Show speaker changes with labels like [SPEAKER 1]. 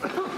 [SPEAKER 1] go,